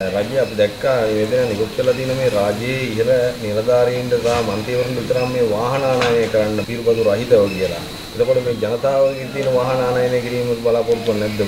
රජය අපි දැක්කා නිවේදන නිකුත් කරලා තියෙන මේ රාජ්‍යයේ ඉහළ නිලධාරීන්ට සහ මන්ත්‍රීවරුන්ට විතරක් මේ වාහන ආනයනය කරන්න පිරුපතු රහිතව කියලා. එතකොට මේ ජනතාවගෙන් තියෙන වාහන ආනයනය කිරීම බලාපොරොත්තු නැද්ද?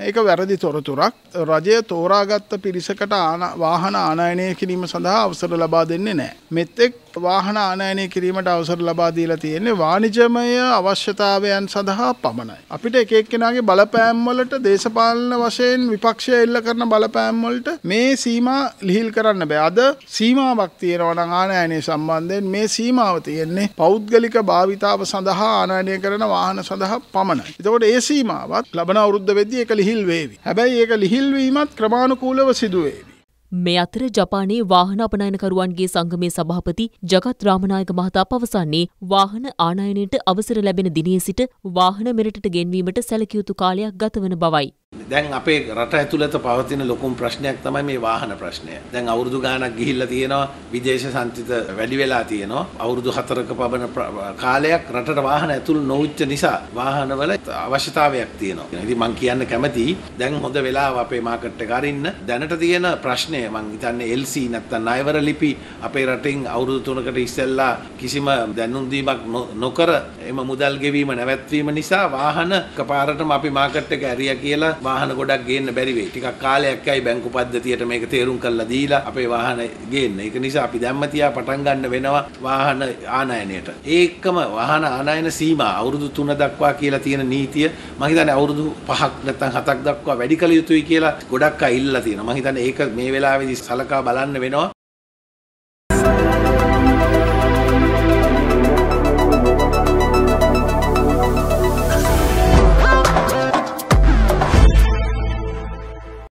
ඒක වැරදි තොරතුරක් රජය තෝරාගත්ත පිරිසකට වාහන ආනයනය කිරීම සඳහා අවසර ලබා දෙන්නේ නෑ. මෙත්තෙක් වාහන ආනයනය කිරීමට අවසර ලබා දීලා තියෙන්නේ වාණිජමය අවශ්‍යතාවයන් සඳහා පමණයි. අපිට එක එක්කෙනාගේ බලපෑම් වලට දේශපාලන වශයෙන් විපක්ෂය එල්ල කරන බලපෑම් වලට මේ සීමා ලිහිල් කරන්න බෑ. අද සීමාවක් තියෙනවා නම් ආනයනය සම්බන්ධයෙන් මේ සීමාව තියෙන්නේ පෞද්ගලික භාවිතාව සඳහා ආනයනය කරන වාහන සඳහා පමණයි. එතකොට ඒ සීමාවත් ලබන අවුරුද්ද වෙද්දී ඒක ලිහිල් වේවි. හැබැයි ඒක ලිහිල්වීමත් ක්‍රමාණුකූලව සිදුවේවි. මේ අතර ජපානයේ වාහන අපනයනකරුවන්ගේ සංගමේ සභාපති ජගත් රාමනායක මහතා පවසන්නේ වාහන ආනයනයට අවසර ලැබෙන දිනේ සිට වාහන මෙරටට ගෙන්වීමට සැලකියයුතු කාලයක් ගතවන බවයි. දැන් අපේ රට ඇතුළත පවතින ලොකුම් ප්‍රශ්නයක් තමයි මේ වාහන ප්‍රශ්නය. දැන් අවුරුදු ගාණක් ගිහිල්ලා තියෙනවා විදේශ සංචිත වැඩි වෙලා තියෙනවා. අවුරුදු 4ක පබන කාලයක් රටට වාහන ඇතුළු නොවිච්ච නිසා වාහනවල අවශ්‍යතාවයක් තියෙනවා. ඉතින් මම කියන්න කැමතියි දැන් හොඳ වෙලාව අපේ මාකට් එක අරින්න. දැනට තියෙන ප්‍රශ්නය මම හිතන්නේ LC නැත්තම් ණයවර ලිපි අපේ රටින් අවුරුදු 3කට ඉස්සෙල්ලා කිසිම දැනුම් දීමක් නොකර එම මුදල් ගෙවීම නැවැත්වීම නිසා වාහන එකපාරටම අපි මාකට් එක ඇරියා කියලා වාහන ගොඩක් ගේන්න බැරි වෙයි. ටිකක් කාලයක් යයි බැංකු පද්ධතියට මේක තේරුම් කරලා දීලා අපේ වාහන ගේන්න. ඒක නිසා අපි දැම්ම තියා පටන් ගන්න වෙනවා වාහන ආනයනයට. ඒකම වාහන ආනයන සීමා අවුරුදු 3 දක්වා කියලා තියෙන නීතිය මම හිතන්නේ අවුරුදු 5ක් නැත්නම් 7ක් දක්වා වැඩි කළ යුතුයි කියලා ගොඩක් අය ඉල්ලලා තියෙනවා. මම හිතන්නේ ඒක මේ වෙලාවේදී සලකා බලන්න වෙනවා.